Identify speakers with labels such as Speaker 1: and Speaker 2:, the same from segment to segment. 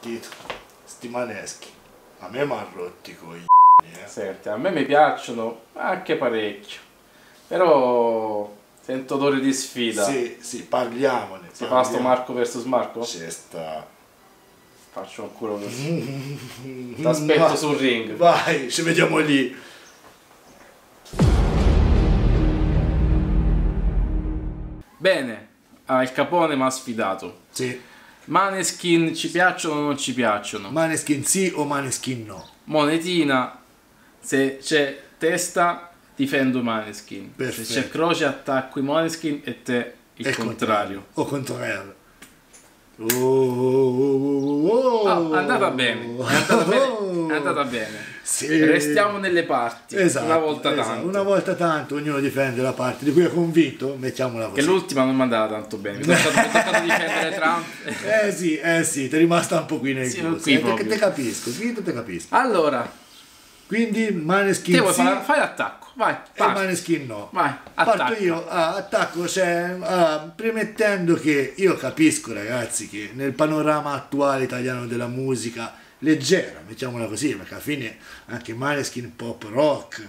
Speaker 1: Tito, sti maneschi, a me mi ha rotti i coglioni, eh.
Speaker 2: Senti, a me mi piacciono anche parecchio. Però sento odore di sfida.
Speaker 1: Sì, sì, parliamone.
Speaker 2: Si fa sto Marco vs Marco?
Speaker 1: C'è sta...
Speaker 2: Faccio un culo così. Ti aspetto sul ring.
Speaker 1: Vai, ci vediamo lì.
Speaker 2: Bene, ah, il capone mi ha sfidato.
Speaker 1: Sì,
Speaker 2: Maneskin ci piacciono o non ci piacciono?
Speaker 1: maneskin sì o maneskin no.
Speaker 2: Monetina, se c'è testa, difendo Maneskin.
Speaker 1: Perfetto.
Speaker 2: Se c'è croce, attacco i Maneskin e te il
Speaker 1: È
Speaker 2: contrario.
Speaker 1: O contrario. Oh, oh, oh, oh,
Speaker 2: Ah, è andata bene, è andata bene, è andata bene.
Speaker 1: Sì.
Speaker 2: Restiamo nelle parti,
Speaker 1: Esatto,
Speaker 2: una volta
Speaker 1: esatto.
Speaker 2: tanto.
Speaker 1: Una volta tanto, ognuno difende la parte di cui è convinto, mettiamola
Speaker 2: Che
Speaker 1: così.
Speaker 2: l'ultima non mi andava tanto bene. Mi sono stato, è difendere Trump.
Speaker 1: Eh sì, eh sì, ti è rimasta un po' qui nei
Speaker 2: Sì,
Speaker 1: gusti.
Speaker 2: qui
Speaker 1: Eh, te, te capisco, qui te capisco.
Speaker 2: Allora,
Speaker 1: Quindi Maneskin
Speaker 2: te vuoi
Speaker 1: sì
Speaker 2: fare, fai l'attacco. Vai,
Speaker 1: e
Speaker 2: parti.
Speaker 1: Maneskin no.
Speaker 2: Vai,
Speaker 1: Parto
Speaker 2: attacca.
Speaker 1: io, ah, attacco, cioè, ah, premettendo che io capisco ragazzi che nel panorama attuale italiano della musica leggera, mettiamola così, perché alla fine anche Maneskin pop rock,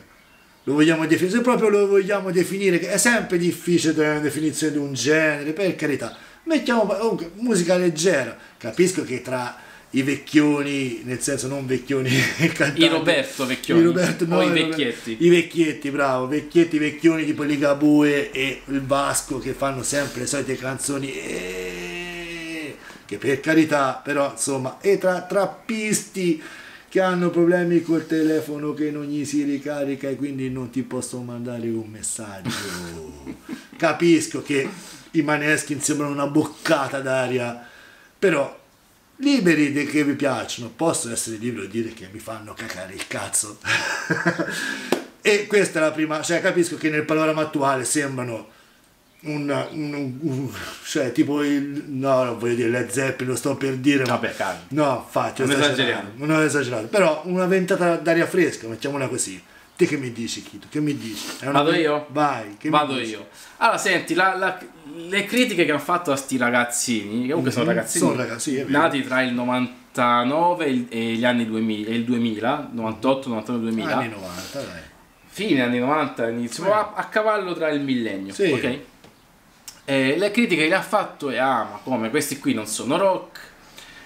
Speaker 1: lo vogliamo definire, se proprio lo vogliamo definire, che è sempre difficile dare una definizione di un genere, per carità, mettiamo comunque musica leggera, capisco che tra i vecchioni, nel senso non vecchioni, cantanti,
Speaker 2: I Roberto Vecchioni,
Speaker 1: i Roberto, no,
Speaker 2: o i vecchietti.
Speaker 1: i vecchietti, bravo, vecchietti, vecchioni tipo Ligabue e il Vasco che fanno sempre le solite canzoni. eh, Che per carità, però insomma, e tra trappisti che hanno problemi col telefono che non gli si ricarica e quindi non ti possono mandare un messaggio. Capisco che i maneschi sembrano una boccata d'aria, però liberi di che vi piacciono, posso essere libero di dire che mi fanno cacare il cazzo. e questa è la prima, cioè capisco che nel panorama attuale sembrano un, un- un- cioè tipo il, no, non voglio dire Led Zeppelin, lo sto per dire, ma-
Speaker 2: Vabbè, calma.
Speaker 1: no, ho
Speaker 2: Non esageriamo.
Speaker 1: non esagerato, però una ventata d'aria fresca, mettiamola così. Te che mi dici, Chito? Che mi dici?
Speaker 2: Vado io?
Speaker 1: Vai, che mi
Speaker 2: Vado
Speaker 1: dici?
Speaker 2: io. Allora, senti, la- la- le critiche che hanno fatto a sti ragazzini, che comunque sono
Speaker 1: Mhm,
Speaker 2: ragazzini,
Speaker 1: sono ragazzi,
Speaker 2: nati tra il 99 e gli anni 2000, e il 2000, 98, 99, 2000,
Speaker 1: Anni 90, dai.
Speaker 2: fine anni 90, inizio, a, a cavallo tra il millennio,
Speaker 1: Sì.
Speaker 2: ok? E le critiche che ha fatto è, ah, ma come, questi qui non sono rock,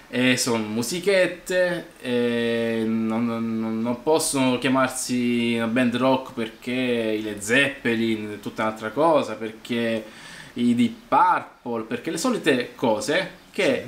Speaker 2: eh, sono musichette, eh, non, non- non possono chiamarsi una band rock perché i Led Zeppelin è tutta un'altra cosa, perché i Deep Purple, perché le solite cose che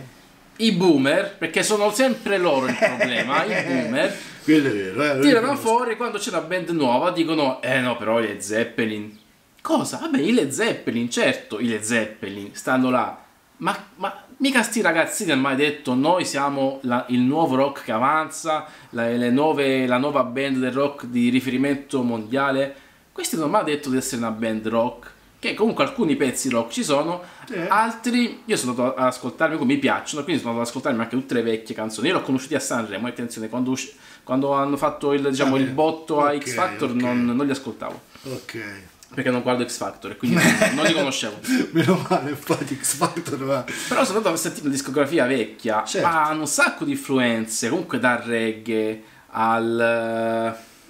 Speaker 2: i boomer, perché sono sempre loro il problema, i boomer,
Speaker 1: vero, eh,
Speaker 2: tirano fuori quando c'è una band nuova dicono eh no però i Led Zeppelin cosa? vabbè i Led Zeppelin certo i Led Zeppelin stanno là ma, ma mica sti ragazzini hanno mai detto noi siamo la- il nuovo rock che avanza la, le nuove- la nuova band del rock di riferimento mondiale questi non hanno mai detto di essere una band rock che comunque alcuni pezzi rock ci sono
Speaker 1: Sì.
Speaker 2: altri io sono andato ad ascoltarmi come mi piacciono quindi sono andato ad ascoltarmi anche tutte le vecchie canzoni io l'ho conosciuti a Sanremo attenzione quando, usci- quando hanno fatto il, diciamo,
Speaker 1: Ah,
Speaker 2: il botto a
Speaker 1: ok,
Speaker 2: X Factor
Speaker 1: ok.
Speaker 2: non, non li ascoltavo
Speaker 1: Ok.
Speaker 2: Perché non guardo X Factor e quindi non, li conoscevo
Speaker 1: Meno male, infatti X Factor va.
Speaker 2: però sono andato a sentire una discografia vecchia
Speaker 1: Certo.
Speaker 2: ma hanno un sacco di influenze comunque dal reggae al,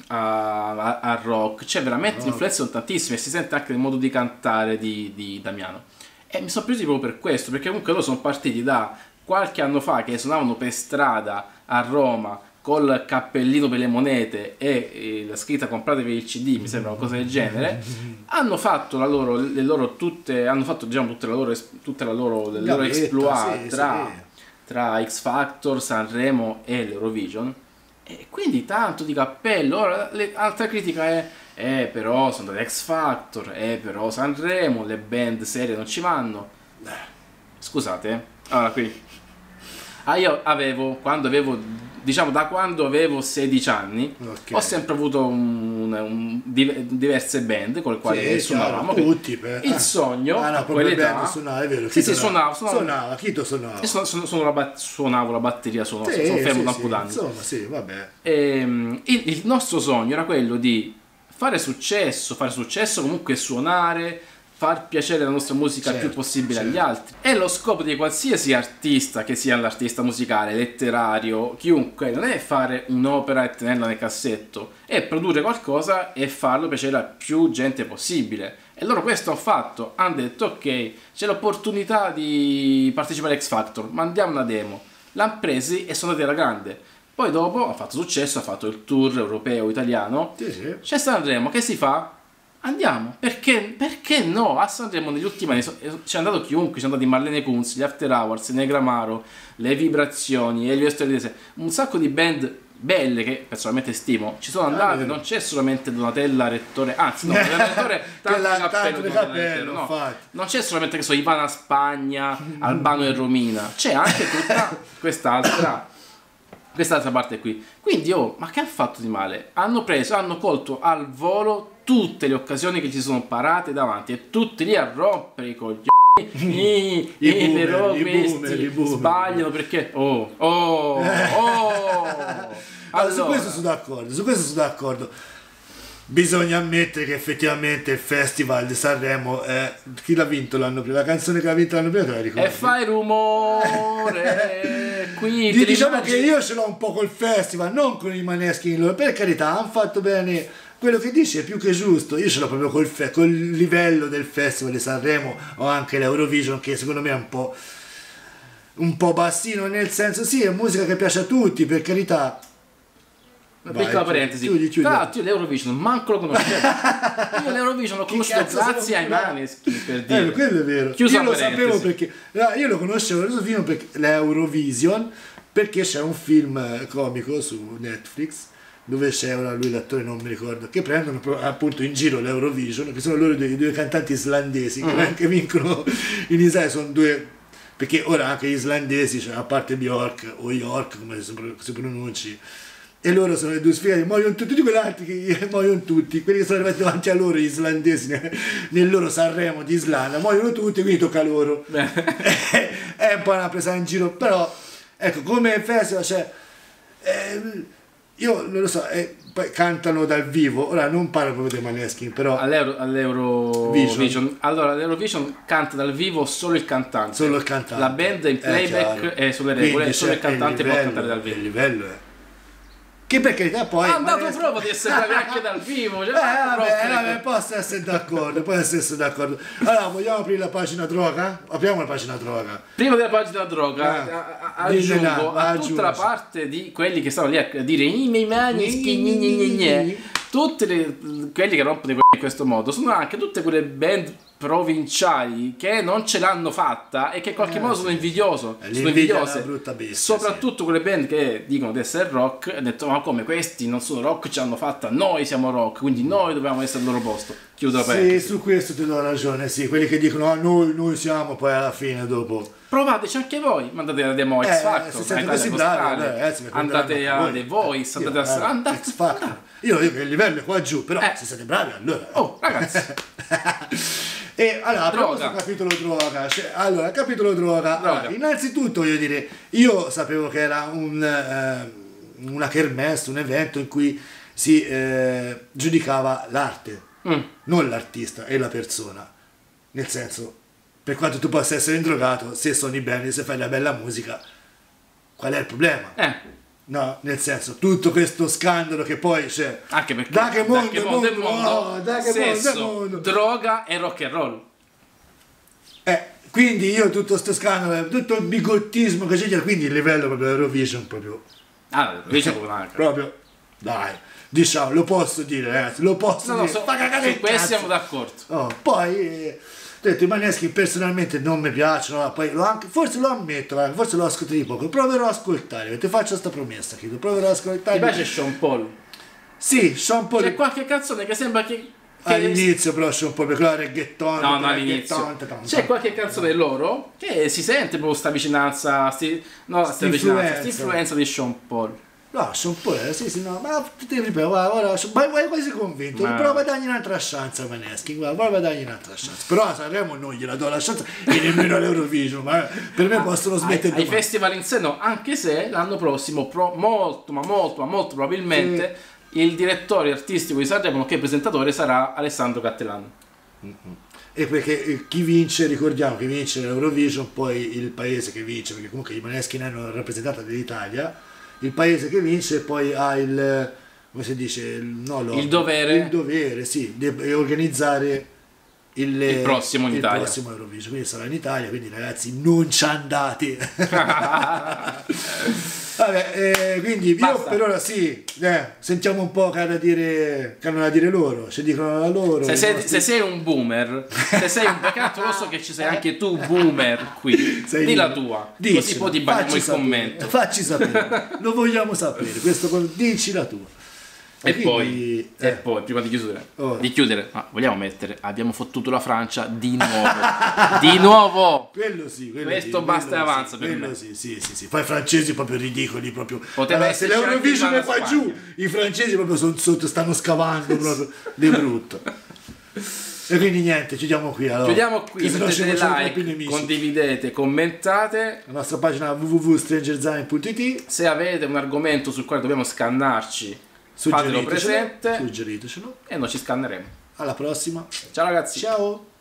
Speaker 2: a- a- al rock cioè veramente le influenze sono tantissime e si sente anche nel modo di cantare di, di Damiano e mi sono presi proprio per questo perché comunque loro sono partiti da qualche anno fa che suonavano per strada a Roma col cappellino per le monete e eh, la scritta compratevi il CD, mi sembra una cosa del genere, hanno fatto la loro, le loro tutte, hanno fatto diciamo tutte la loro, tutte la loro, le loro exploit
Speaker 1: sì,
Speaker 2: tra,
Speaker 1: sì.
Speaker 2: tra X Factor, Sanremo e l'Eurovision e quindi tanto di cappello. Ora, le- altra critica è eh però sono da X Factor, eh però Sanremo, le band serie non ci vanno. Scusate, eh. allora qui. Ah, io avevo, quando avevo, diciamo da quando avevo 16 anni,
Speaker 1: Ok.
Speaker 2: ho sempre avuto un- un- div- diverse band con le quali
Speaker 1: Sì,
Speaker 2: suonavamo.
Speaker 1: chiaro, tutti, per-
Speaker 2: il
Speaker 1: ah.
Speaker 2: sogno,
Speaker 1: Ah, no,
Speaker 2: quell'età,
Speaker 1: band, suonava, è vero.
Speaker 2: Sì, sì, suonavo, suonavo.
Speaker 1: Suonava, Chito suonava.
Speaker 2: Io suon- suon- suono la suonavo la batteria, sono,
Speaker 1: Sì,
Speaker 2: sono fermo da un po' d'anni.
Speaker 1: Insomma, sì, vabbè.
Speaker 2: Ehm, il, il nostro sogno era quello di fare successo, fare successo, comunque suonare, far piacere la nostra musica il
Speaker 1: Certo,
Speaker 2: più possibile
Speaker 1: certo.
Speaker 2: agli altri. E lo scopo di qualsiasi artista, che sia l'artista musicale, letterario, chiunque, non è fare un'opera e tenerla nel cassetto, è produrre qualcosa e farlo piacere a più gente possibile. E loro questo hanno fatto, hanno detto ok, c'è l'opportunità di partecipare a X Factor, mandiamo una demo. L'hanno presi e sono andati alla grande. Poi dopo ha fatto successo, ha fatto il tour europeo italiano.
Speaker 1: Sì, sì.
Speaker 2: C'è Sanremo, che si fa? Andiamo, perché, perché no? A Sanremo negli ultimi anni so- c'è andato chiunque, c'è andati Marlene Kunz, gli After Hours, Negramaro, Le Vibrazioni, Elio Sterlese, un sacco di band belle che personalmente stimo, ci sono andate,
Speaker 1: vero.
Speaker 2: non c'è solamente Donatella Rettore, anzi no, Donatella Rettore tanto
Speaker 1: Quella-
Speaker 2: di cappello, no. non c'è solamente che so Ivana Spagna, Albano e Romina, c'è anche tutta quest'altra quest'altra parte qui. Quindi, oh, ma che hanno fatto di male? Hanno preso, hanno colto al volo tutte le occasioni che ci sono parate davanti e tutti lì a rompere i coglioni. I,
Speaker 1: I
Speaker 2: i,
Speaker 1: boomer, i boomer, i boomer.
Speaker 2: sbagliano perché oh oh oh
Speaker 1: Allora, su questo sono d'accordo, su questo sono d'accordo. Bisogna ammettere che effettivamente il festival di Sanremo è... chi l'ha vinto l'anno prima? La canzone che l'ha vinto l'anno prima te la ricordi?
Speaker 2: e fai rumore qui
Speaker 1: Di- diciamo
Speaker 2: immagini-
Speaker 1: che io ce l'ho un po' col festival, non con i maneschi loro, per carità, hanno fatto bene quello che dice è più che giusto. Io ce l'ho proprio col, fe- col livello del festival di Sanremo o anche l'Eurovision, che secondo me è un po', un po' bassino, nel senso, sì, è musica che piace a tutti, per carità.
Speaker 2: Una
Speaker 1: Vai,
Speaker 2: piccola parentesi.
Speaker 1: chiudi, chiudi.
Speaker 2: Tra l'altro io l'Eurovision manco lo conoscevo. io l'Eurovision l'ho conosciuto grazie ai Maneskin per dire.
Speaker 1: Eh, quello è vero.
Speaker 2: Chiusa
Speaker 1: io lo
Speaker 2: parentesi.
Speaker 1: sapevo perché no, io lo conoscevo l'Eurovision perché, l'Eurovision perché c'è un film eh, comico su Netflix dove c'è ora lui l'attore non mi ricordo che prendono appunto in giro l'Eurovision che sono loro due, due cantanti islandesi che anche vincono in Israele sono due perché ora anche gli islandesi cioè, a parte Bjork o York come si pronunci e loro sono le due sfigati, muoiono tutti, tutti quegli altri che muoiono tutti, quelli che sono arrivati davanti a loro, gli islandesi, nel, loro Sanremo di Islanda, muoiono tutti, quindi tocca a loro. è un po' una presa in giro, però, ecco, come festival, cioè, eh, io non lo so, eh, poi cantano dal vivo, ora non parlo proprio dei Maneskin, però
Speaker 2: All'Euro, all'Eurovision.
Speaker 1: Vision.
Speaker 2: Allora, all'Eurovision canta dal vivo solo il cantante.
Speaker 1: solo il cantante.
Speaker 2: La band è in
Speaker 1: Eh,
Speaker 2: playback
Speaker 1: chiaro.
Speaker 2: e sulle
Speaker 1: Quindi
Speaker 2: regole, solo il
Speaker 1: c'è
Speaker 2: cantante può
Speaker 1: livello,
Speaker 2: cantare dal
Speaker 1: Il
Speaker 2: vivo.
Speaker 1: livello è... Che per carità poi...
Speaker 2: Ha dato
Speaker 1: Maneskin-
Speaker 2: prova di essere bravi anche dal vivo. Cioè,
Speaker 1: Eh, vabbè,
Speaker 2: rompere-
Speaker 1: vabbè, posso essere d'accordo, posso essere d'accordo. Allora, vogliamo aprire la pagina droga? Apriamo la pagina droga.
Speaker 2: Prima della pagina droga,
Speaker 1: Eh,
Speaker 2: a- a- aggiungo a tutta la parte di quelli che stanno lì a dire i miei mani, schi, gni, gni, gni, gni". tutti le- quelli che rompono i in questo modo sono anche tutte quelle band provinciali che non ce l'hanno fatta e che in qualche
Speaker 1: Eh,
Speaker 2: modo
Speaker 1: sì.
Speaker 2: sono invidioso,
Speaker 1: Eh,
Speaker 2: sono
Speaker 1: l'invidia è
Speaker 2: invidiose.
Speaker 1: bestia,
Speaker 2: Soprattutto quelle band che dicono di essere rock, hanno detto ma come questi non sono rock, ci hanno fatta, noi siamo rock, quindi noi dobbiamo essere al loro posto. Chiudo la
Speaker 1: Sì, su questo ti do ragione, sì, quelli che dicono ah, noi, noi siamo, poi alla fine dopo...
Speaker 2: Provateci anche voi, mandate la demo X
Speaker 1: Eh,
Speaker 2: Factor,
Speaker 1: se siete
Speaker 2: a
Speaker 1: così bravi, ragazzi, mi
Speaker 2: andate a
Speaker 1: voi.
Speaker 2: The Voice,
Speaker 1: Io,
Speaker 2: andate a
Speaker 1: eh,
Speaker 2: andate-
Speaker 1: X Factor. Io che il livello è qua giù, però
Speaker 2: Eh.
Speaker 1: se siete bravi allora...
Speaker 2: Oh, ragazzi,
Speaker 1: E allora,
Speaker 2: Droga.
Speaker 1: capitolo droga. Cioè, allora, capitolo droga.
Speaker 2: Droga.
Speaker 1: Allora, innanzitutto voglio dire, io sapevo che era un, eh, una kermesse, un evento in cui si eh, giudicava l'arte,
Speaker 2: Mm.
Speaker 1: non l'artista e la persona. Nel senso, per quanto tu possa essere indrogato, se suoni bene, se fai la bella musica, qual è il problema?
Speaker 2: eh,
Speaker 1: No, nel senso, tutto questo scandalo che poi c'è.
Speaker 2: anche perché
Speaker 1: Da che mondo,
Speaker 2: da che mondo,
Speaker 1: mondo,
Speaker 2: mondo,
Speaker 1: oh, da che mondo,
Speaker 2: sesso,
Speaker 1: è mondo.
Speaker 2: droga e rock and roll.
Speaker 1: Eh, quindi io tutto sto scandalo, tutto il bigottismo che c'è, quindi il livello proprio Eurovision proprio,
Speaker 2: Ah, invece proprio manca.
Speaker 1: proprio, dai, diciamo, lo posso dire ragazzi, lo posso
Speaker 2: No, no,
Speaker 1: dire,
Speaker 2: so-
Speaker 1: fa cagare
Speaker 2: su questo siamo d'accordo.
Speaker 1: Oh, poi, eh, ho detto, i Maneschi personalmente non mi piacciono, ma poi lo anche, forse lo ammetto, forse lo ascolto di poco, proverò ad ascoltare, ti faccio sta promessa, credo, proverò ad ascoltare.
Speaker 2: Ti piace Sean Paul?
Speaker 1: Sì, Sean Paul
Speaker 2: C'è qualche canzone che sembra che... che-
Speaker 1: all'inizio però Sean Paul, perché la reggaeton,
Speaker 2: No, no, all'inizio. C'è qualche canzone loro che si sente proprio sta vicinanza, sti, no, sta
Speaker 1: Sta
Speaker 2: vicinanza,
Speaker 1: influenza.
Speaker 2: sta influenza di Sean Paul.
Speaker 1: No, sono pure, sì, sì, no, ma ti ripeto, guarda, guarda, vai, vai quasi convinto,
Speaker 2: Ma-
Speaker 1: prova a dargli un'altra chance a Maneskin, guarda, prova a dargli un'altra chance. Però a Sanremo non gliela do la chance e nemmeno all'Eurovision, ma per me possono
Speaker 2: Ai,
Speaker 1: smettere
Speaker 2: ai
Speaker 1: domani.
Speaker 2: festival in sé no, anche se l'anno prossimo, pro- molto, ma molto, ma molto probabilmente, il direttore artistico di Sanremo, che presentatore, sarà Alessandro Cattelano.
Speaker 1: e perché eh, chi vince, ricordiamo che vince l'Eurovision, poi il paese che vince, perché comunque i Maneskin hanno rappresentato dell'Italia, il paese che vince poi ha il, come si dice, il, no, lo-
Speaker 2: Il dovere.
Speaker 1: il dovere, sì, di organizzare il,
Speaker 2: Il prossimo in
Speaker 1: il
Speaker 2: Italia.
Speaker 1: prossimo Eurovision, quindi sarà in Italia, quindi ragazzi non ci andate. Vabbè, eh, quindi io
Speaker 2: Basta.
Speaker 1: per ora sì, eh, sentiamo un po' che hanno da dire, che hanno da dire loro, ci dicono la loro.
Speaker 2: Se sei,
Speaker 1: nostri-
Speaker 2: se sei un boomer, se sei un perché tanto lo so che ci sei anche tu boomer qui,
Speaker 1: sei
Speaker 2: di la tua,
Speaker 1: Dicela,
Speaker 2: così poi ti bagniamo il
Speaker 1: sapere,
Speaker 2: commento.
Speaker 1: Facci sapere, lo vogliamo sapere, questo dici la tua.
Speaker 2: E
Speaker 1: quindi,
Speaker 2: poi,
Speaker 1: eh,
Speaker 2: e poi, prima di chiudere,
Speaker 1: Oh.
Speaker 2: di chiudere, ma vogliamo mettere, abbiamo fottuto la Francia di nuovo, di nuovo.
Speaker 1: Quello sì, quello
Speaker 2: Questo
Speaker 1: sì,
Speaker 2: basta e avanza
Speaker 1: sì, quello sì, sì, sì, sì. Poi i francesi proprio ridicoli, proprio.
Speaker 2: Poteva
Speaker 1: Allora, se l'Eurovision è qua giù, i francesi proprio sono sotto, stanno scavando proprio di brutto. E quindi niente, chiudiamo qui. Allora.
Speaker 2: Chiudiamo qui,
Speaker 1: ci
Speaker 2: mettete like, condividete, commentate.
Speaker 1: La nostra pagina www.strangerdesign.it
Speaker 2: Se avete un argomento sul quale dobbiamo scannarci,
Speaker 1: Suggeritecelo,
Speaker 2: presente
Speaker 1: suggeritecelo.
Speaker 2: e noi ci scanneremo.
Speaker 1: Alla prossima.
Speaker 2: Ciao ragazzi.
Speaker 1: Ciao.